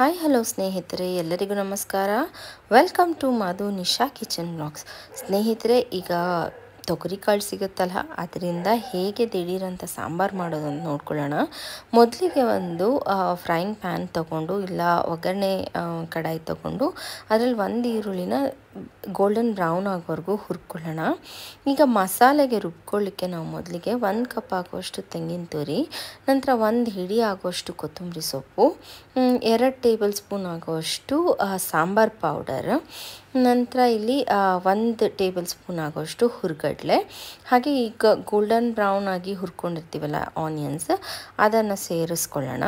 Hi hello ಸ್ನೇಹಿತರೆ. ಎಲ್ಲರಿಗೂ ನಮಸ್ಕಾರ. Welcome to Madhu Nisha kitchen blogs ಸ್ನೇಹಿತರೆ ಈಗ ತೊಗರಿ ಕಾಳು ಸಿಗುತ್ತಲ್ಲ, ಅದರಿಂದ ಹೇಗೆ ದಿಢೀರಂತ ಸಾಂಬಾರು ಮಾಡೋದು ಅಂತ ನೋಡ್ಕೊಳ್ಳೋಣ. ಮೊದಲಿಗೆ ಒಂದು ಫ್ರೈಯಿಂಗ್ ಪ್ಯಾನ್ ತೊಗೊಂಡು, ಇಲ್ಲ ಒಗ್ಗರಣೆ ಕಡಾಯಿ ತೊಗೊಂಡು, ಅದರಲ್ಲಿ ಒಂದು ಈರುಳ್ಳಿನ ಗೋಲ್ಡನ್ ಬ್ರೌನ್ ಆಗೋವರೆಗೂ ಹುರ್ಕೊಳ್ಳೋಣ. ಈಗ ಮಸಾಲೆಗೆ ರುಬ್ಕೊಳ್ಳಿಕ್ಕೆ ನಾವು ಮೊದಲಿಗೆ ಒಂದು ಕಪ್ ಆಗುವಷ್ಟು ತೆಂಗಿನ ತುರಿ, ನಂತರ ಒಂದು ಹಿಡಿ ಆಗುವಷ್ಟು ಕೊತ್ತಂಬರಿ ಸೊಪ್ಪು ಎರಡು ಟೇಬಲ್ ಸ್ಪೂನ್ ಆಗುವಷ್ಟು ಸಾಂಬಾರು ಪೌಡರ್ ನಂತರ ಇಲ್ಲಿ ಒಂದು ಟೇಬಲ್ ಸ್ಪೂನ್ ಆಗುವಷ್ಟು ಹುರ್ಗಡ್ಲೆ ಹಾಗೆ ಈಗ ಗೋಲ್ಡನ್ ಬ್ರೌನ್ ಆಗಿ ಹುರ್ಕೊಂಡಿರ್ತೀವಲ್ಲ ಆನಿಯನ್ಸ್ ಅದನ್ನು ಸೇರಿಸ್ಕೊಳ್ಳೋಣ.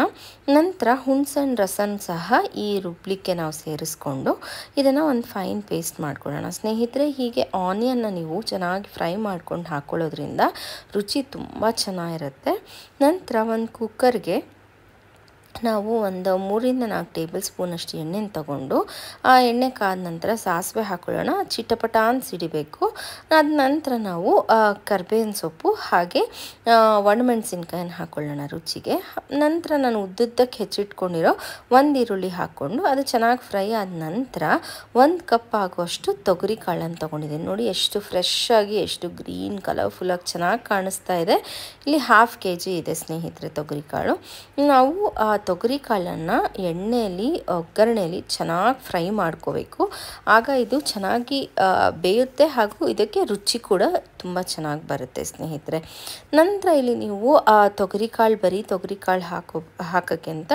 ನಂತರ ಹುಣ್ಸೆಹಣ್ಣು ರಸನ್ ಸಹ ಈ ರುಬ್ಲಿಕ್ಕೆ ನಾವು ಸೇರಿಸ್ಕೊಂಡು ಇದನ್ನು ಒಂದು ಫೈನ್ ಪೇಸ್ಟ್ ಮಾಡ್ಕೊಳ್ಳೋಣ. ಸ್ನೇಹಿತರೆ, ಹೀಗೆ ಆನಿಯನ್ನ ನೀವು ಚೆನ್ನಾಗಿ ಫ್ರೈ ಮಾಡ್ಕೊಂಡು ಹಾಕ್ಕೊಳ್ಳೋದ್ರಿಂದ ರುಚಿ ತುಂಬ ಚೆನ್ನಾಗಿರುತ್ತೆ. ನಂತರ ಒಂದು ಕುಕ್ಕರ್ಗೆ ನಾವು ಒಂದು ಮೂರಿಂದ ನಾಲ್ಕು ಟೇಬಲ್ ಸ್ಪೂನಷ್ಟು ಎಣ್ಣೆನ ತಗೊಂಡು, ಆ ಎಣ್ಣೆ ಕಾದ ನಂತರ ಸಾಸಿವೆ ಹಾಕೊಳ್ಳೋಣ. ಚಿಟಪಟ ಅಂತ ಸಿಡಿಬೇಕು. ಅದ ನಂತರ ನಾವು ಕರ್ಬೇವಿನ ಸೊಪ್ಪು ಹಾಗೆ ಒಣಮೆಣಸಿನ್ಕಾಯಿನ ಹಾಕೊಳ್ಳೋಣ ರುಚಿಗೆ. ನಂತರ ನಾನು ಉದ್ದುದ್ದಕ್ಕೆ ಹೆಚ್ಚಿಟ್ಕೊಂಡಿರೋ ಒಂದು ಈರುಳ್ಳಿ ಹಾಕ್ಕೊಂಡು, ಅದು ಚೆನ್ನಾಗಿ ಫ್ರೈ ಆದ ನಂತರ ಒಂದು ಕಪ್ ಆಗುವಷ್ಟು ತೊಗರಿ ಕಾಳನ್ನು ತೊಗೊಂಡಿದ್ದೀನಿ. ನೋಡಿ, ಎಷ್ಟು ಫ್ರೆಶ್ ಆಗಿ, ಎಷ್ಟು ಗ್ರೀನ್ ಕಲರ್ಫುಲ್ಲಾಗಿ ಚೆನ್ನಾಗಿ ಕಾಣಿಸ್ತಾ ಇದೆ. ಇಲ್ಲಿ ಹಾಫ್ ಕೆ ಜಿ ಇದೆ ಸ್ನೇಹಿತರೆ ತೊಗರಿ ಕಾಳು. ನಾವು ತೊಗರಿ ಕಾಳನ್ನು ಎಣ್ಣೆಯಲ್ಲಿ ಒಗ್ಗರಣೆಯಲ್ಲಿ ಚೆನ್ನಾಗಿ ಫ್ರೈ ಮಾಡ್ಕೋಬೇಕು. ಆಗ ಇದು ಚೆನ್ನಾಗಿ ಬೇಯುತ್ತೆ ಹಾಗೂ ಇದಕ್ಕೆ ರುಚಿ ಕೂಡ ತುಂಬ ಚೆನ್ನಾಗಿ ಬರುತ್ತೆ ಸ್ನೇಹಿತರೆ. ನಂತರ ಇಲ್ಲಿ ನೀವು ತೊಗರಿ ಕಾಳು, ಬರೀ ತೊಗರಿ ಕಾಳು ಹಾಕೋ ಹಾಕೋಕ್ಕಿಂತ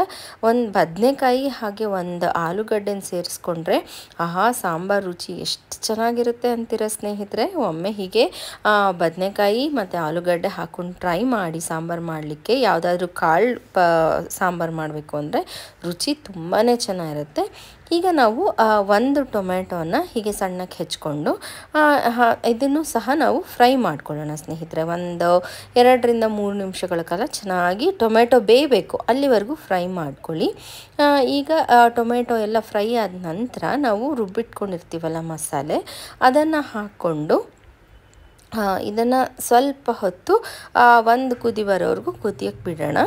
ಒಂದು ಬದನೆಕಾಯಿ ಹಾಗೆ ಒಂದು ಆಲೂಗಡ್ಡೆನ ಸೇರಿಸ್ಕೊಂಡ್ರೆ ಆಹಾ, ಸಾಂಬಾರು ರುಚಿ ಎಷ್ಟು ಚೆನ್ನಾಗಿರುತ್ತೆ ಅಂತೀರ ಸ್ನೇಹಿತರೆ. ಒಮ್ಮೆ ಹೀಗೆ ಬದನೆಕಾಯಿ ಮತ್ತು ಆಲೂಗಡ್ಡೆ ಹಾಕೊಂಡು ಟ್ರೈ ಮಾಡಿ ಸಾಂಬಾರು ಮಾಡಲಿಕ್ಕೆ. ಯಾವುದಾದ್ರೂ ಕಾಳು, ಪ, ಸಾಂಬಾರು ಮಾಡಬೇಕು ಅಂದರೆ ರುಚಿ ತುಂಬಾ ಚೆನ್ನಾಗಿರುತ್ತೆ. ಈಗ ನಾವು ಒಂದು ಟೊಮೆಟೊನ ಹೀಗೆ ಸಣ್ಣಕ್ಕೆ ಹೆಚ್ಕೊಂಡು ಇದನ್ನು ಸಹ ನಾವು ಫ್ರೈ ಮಾಡ್ಕೊಳ್ಳೋಣ ಸ್ನೇಹಿತರೆ. ಒಂದು ಎರಡರಿಂದ ಮೂರು ನಿಮಿಷಗಳ ಕಾಲ ಚೆನ್ನಾಗಿ ಟೊಮೆಟೊ ಬೇಯಬೇಕು. ಅಲ್ಲಿವರೆಗೂ ಫ್ರೈ ಮಾಡ್ಕೊಳ್ಳಿ. ಈಗ ಟೊಮೆಟೊ ಎಲ್ಲ ಫ್ರೈ ಆದ ನಂತರ ನಾವು ರುಬ್ಬಿಟ್ಕೊಂಡಿರ್ತೀವಲ್ಲ ಮಸಾಲೆ, ಅದನ್ನು ಹಾಕ್ಕೊಂಡು ಇದನ್ನು ಸ್ವಲ್ಪ ಹೊತ್ತು ಒಂದು ಕುದಿ ಬರೋವರೆಗೂ ಕುದಿಯೋಕ್ಕೆ ಬಿಡೋಣ.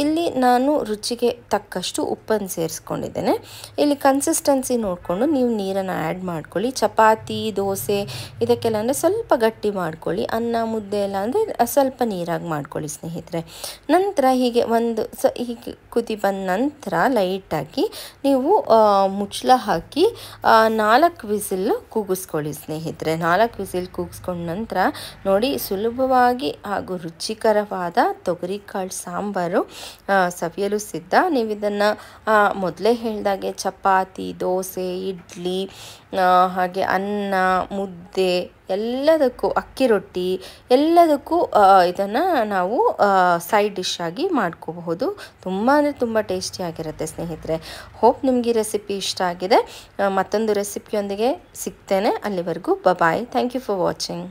ಇಲ್ಲಿ ನಾನು ರುಚಿಗೆ ತಕ್ಕಷ್ಟು ಉಪ್ಪನ್ನು ಸೇರಿಸ್ಕೊಂಡಿದ್ದೇನೆ. ಇಲ್ಲಿ ಕನ್ಸಿಸ್ಟೆನ್ಸಿ ನೋಡಿಕೊಂಡು ನೀವು ನೀರನ್ನು ಆ್ಯಡ್ ಮಾಡ್ಕೊಳ್ಳಿ. ಚಪಾತಿ, ದೋಸೆ, ಇದಕ್ಕೆಲ್ಲ ಅಂದರೆ ಸ್ವಲ್ಪ ಗಟ್ಟಿ ಮಾಡ್ಕೊಳ್ಳಿ. ಅನ್ನ, ಮುದ್ದೆ ಎಲ್ಲ ಅಂದರೆ ಸ್ವಲ್ಪ ನೀರಾಗಿ ಮಾಡ್ಕೊಳ್ಳಿ ಸ್ನೇಹಿತರೆ. ನಂತರ ಹೀಗೆ ಒಂದು ಸ, ಹೀಗೆ ಕುದಿ ಬಂದ ನಂತರ ಲೈಟಾಗಿ ನೀವು ಮುಚ್ಚಳ ಹಾಕಿ ನಾಲ್ಕು ವಿಸಿಲ್ ಕೂಗಿಸ್ಕೊಳ್ಳಿ ಸ್ನೇಹಿತರೆ. ನಾಲ್ಕು ವಿಸಿಲ್ ಕೂಗಿಸ್ಕೊಂಡ ನಂತರ ನೋಡಿ, ಸುಲಭವಾಗಿ ಹಾಗೂ ರುಚಿಕರವಾದ ತೊಗರಿಕಾಳು ಸಾಂಬಾರು ಸವಿಯಲು ಸಿದ್ಧ. ನೀವು ಇದನ್ನು ಮೊದಲೇ ಹೇಳಿದಾಗೆ ಚಪಾತಿ, ದೋಸೆ, ಇಡ್ಲಿ ಹಾಗೆ ಅನ್ನ, ಮುದ್ದೆ ಎಲ್ಲದಕ್ಕೂ, ಅಕ್ಕಿ ರೊಟ್ಟಿ ಎಲ್ಲದಕ್ಕೂ ಇದನ್ನು ನಾವು ಸೈಡ್ ಡಿಶ್ ಆಗಿ ಮಾಡ್ಕೋಬಹುದು. ತುಂಬ ಅಂದರೆ ತುಂಬ ಟೇಸ್ಟಿಯಾಗಿರುತ್ತೆ ಸ್ನೇಹಿತರೆ. ಹೋಪ್ ನಿಮಗೆ ರೆಸಿಪಿ ಇಷ್ಟ ಆಗಿದೆ. ಮತ್ತೊಂದು ರೆಸಿಪಿಯೊಂದಿಗೆ ಸಿಗ್ತೇನೆ. ಅಲ್ಲಿವರೆಗೂ bye thank you for watching.